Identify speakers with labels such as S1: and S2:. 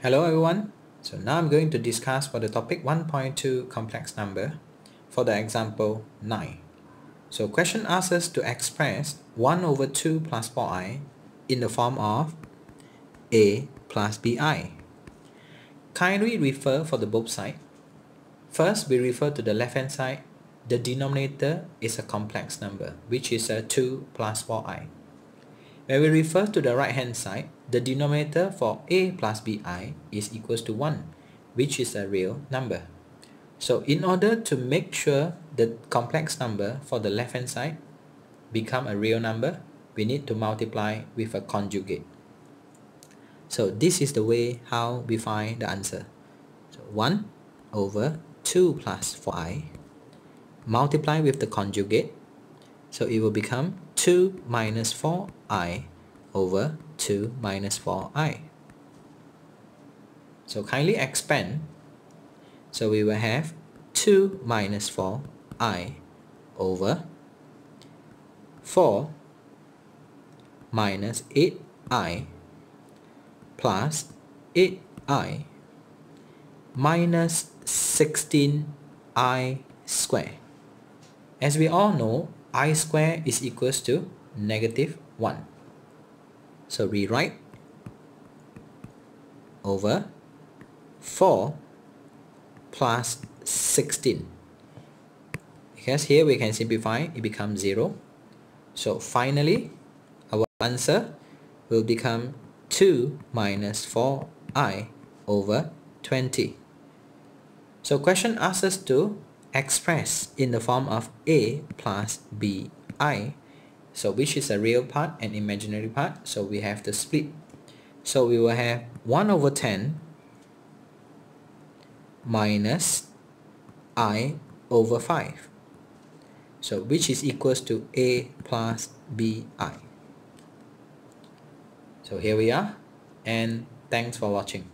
S1: Hello everyone. So now I'm going to discuss for the topic 1.2 complex number for the example 9. So question asks us to express 1 over 2 plus 4i in the form of a plus bi. Kindly refer for the both side. First we refer to the left hand side. The denominator is a complex number which is a 2 plus 4i. When we refer to the right hand side, the denominator for a plus bi is equals to 1, which is a real number. So in order to make sure the complex number for the left hand side become a real number, we need to multiply with a conjugate. So this is the way how we find the answer. So 1 over 2 plus 4i multiply with the conjugate. So it will become 2 minus 4i over 2 minus 4i. So kindly expand. So we will have 2 minus 4i over 4 minus 8i plus 8i minus 16i square. As we all know, i square is equals to negative 1. So rewrite over 4 plus 16. Because here we can simplify, it becomes 0. So finally, our answer will become 2 minus 4i over 20. So question asks us to express in the form of a plus bi so which is a real part and imaginary part. So we have to split. So we will have 1 over 10 minus i over 5 so which is equals to a plus bi so here we are and thanks for watching